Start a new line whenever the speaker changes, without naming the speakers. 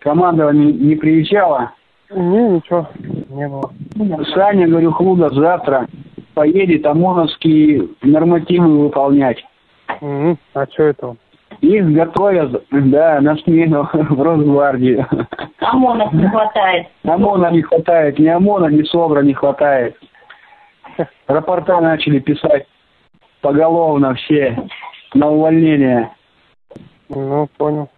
Командование не приезжало.
Не, ничего, не было.
Саня, говорю, хлуда завтра поедет ОМОНовские нормативы выполнять.
Угу. А что это он?
Их готовят, да, на смену в Росгвардию.
ОМОНов не хватает.
ОМОНа не хватает, ни ОМОНа, ни СОБРа не хватает. Рапорта начали писать поголовно все на увольнение.
Ну, понял.